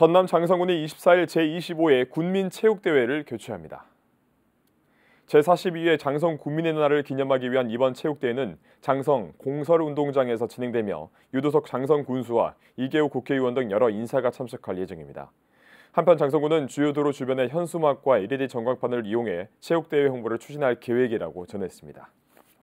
전남 장성군이 24일 제25회 군민체육대회를 개최합니다. 제42회 장성 국민의 날을 기념하기 위한 이번 체육대회는 장성 공설운동장에서 진행되며 유도석 장성 군수와 이계호 국회의원 등 여러 인사가 참석할 예정입니다. 한편 장성군은 주요 도로 주변의 현수막과 LED 전광판을 이용해 체육대회 홍보를 추진할 계획이라고 전했습니다.